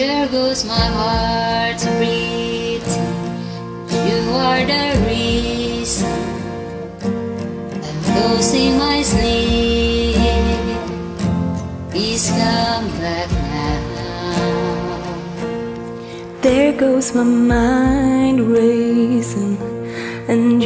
There goes my heart beating. You are the reason. I'm losing my sleep. Please come back now. There goes my mind racing, and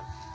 o